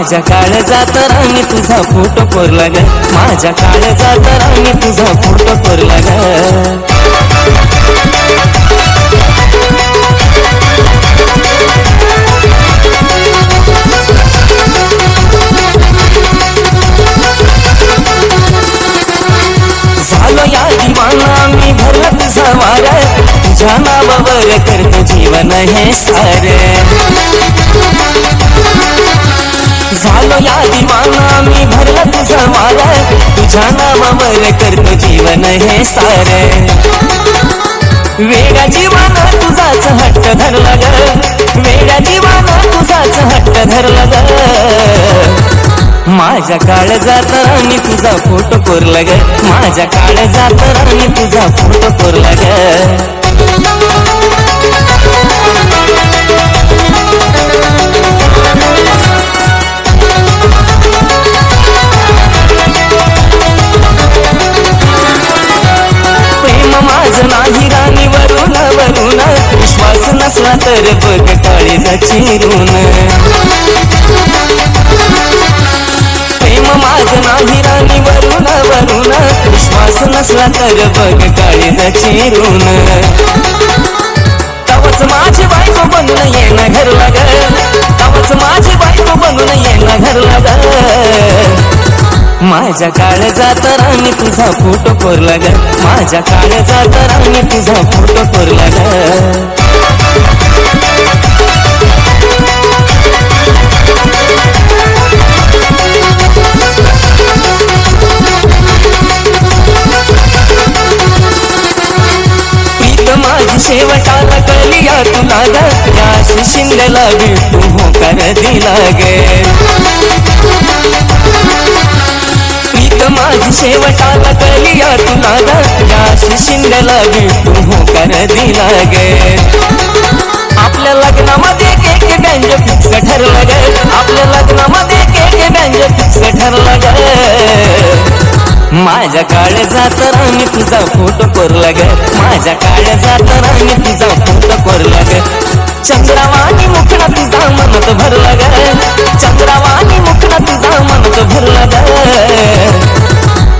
माझ्या काळजात राणी तुझा फोटो कोरला ग. माझ्या काळजात राणी तुझा फोटो कोरला ग. झालो या दिवाना मी भरला तुझा वार. तुझ्या नावावर करतो जीवन हे सारे. तुझ्या नावावर करत जीवन हे सारे. वेगळा जीवाना तुझाच हट्ट धरला ग. वेगळ्या जीवाना तुझाच हट्ट धरला ग. माझ्या काळजात आणि तुझा फोटो कोरला ग. माझ्या काळजात आणि तुझा फोटो कोरला ग. विश्वास तर बघ काळीचा चिरून प्रेम माझ नाही राणी वरुण वरुण विश्वास नसला तर बघ काळीचा चिरून तवच माझी बायको बनून येणं घर लाग. तवच माझी बायको बनून येणं घर लाग. माझ्या काळजात राणी तुझा फोटो कोरला ग माझ्या काळजात राणी तुझा फोटो कोरला ग शेवटाला कलिया तुला याश शिंदेला भेटू होकार दिला गे. प्रीत माझी शेवटाला कलिया तुला ग याश शिंदेला भेटू होकार दिला गे. आपल्या लग्नामध्ये केक बँज फिक्स ठरलं ग. आपल्या लग्नामध्ये केक बँज फिक्स ठरलं ग. माझ्या काळजात राणी तुझा फोटो कोरला ग. माझ्या काळजात राणी तुझा फोटो कोरला ग. चंद्रावाणी मुखडा तुझा मनत भरला ग. चंद्रावाणी मुखडा तुझा मनत भरला ग.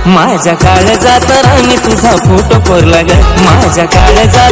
माझ्या काळजात राणी तुझा फोटो कोरला ग. माझ्या काळजात